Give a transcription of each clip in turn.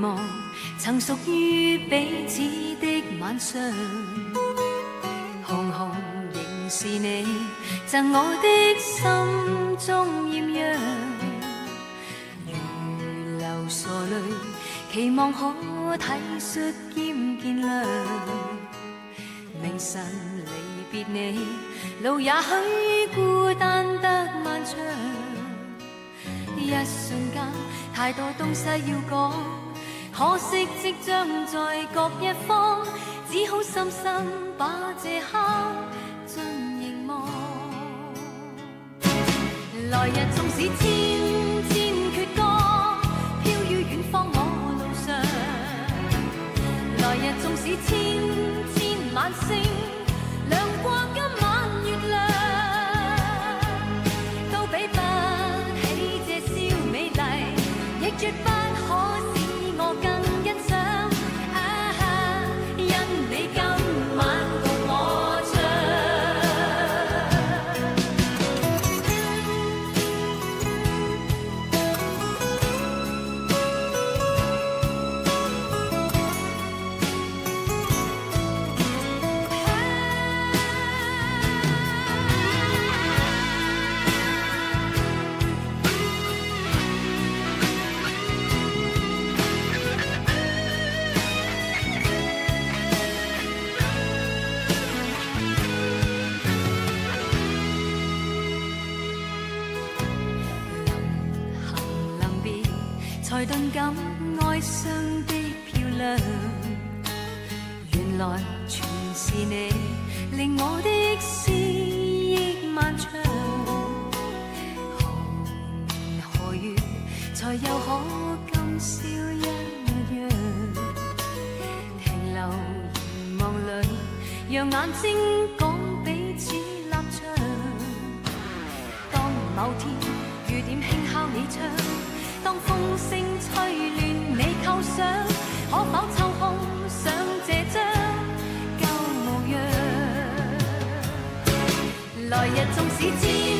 望曾属于彼此的晚上，红红仍是你，赠我的心中艳阳。如流傻泪，期望可体恤兼见谅。明晨离别你，路也许孤单得漫长。一瞬间，太多东西要讲。可惜即将在各一方，只好深深把这刻尽凝望。来日纵使千千阙歌，飘于远方我路上。来日纵使千千晚星，亮过今晚月亮，都比不起这宵美丽，亦绝不。才顿感哀伤的漂亮，原来全是你令我的思忆漫长。何年何月才又可今宵一样？停留凝望里，让眼睛讲彼此立场。当某天雨点轻敲你窗。当风声吹乱你构想，可否抽空想这张旧模样？来日纵使知。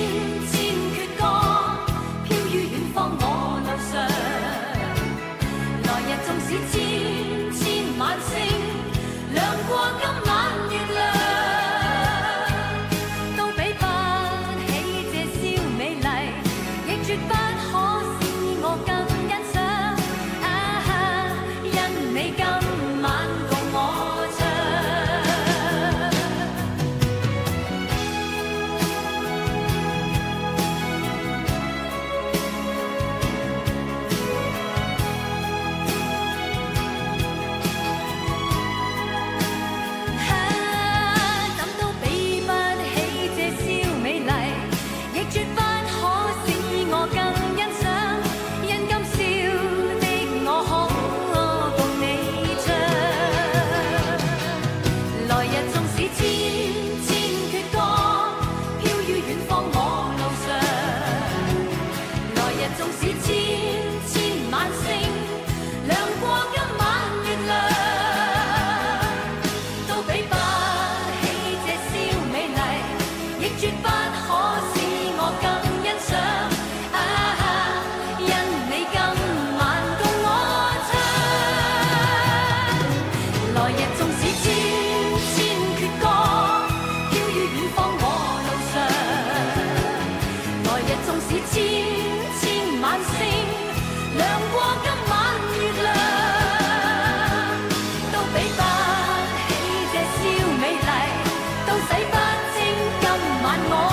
晚安。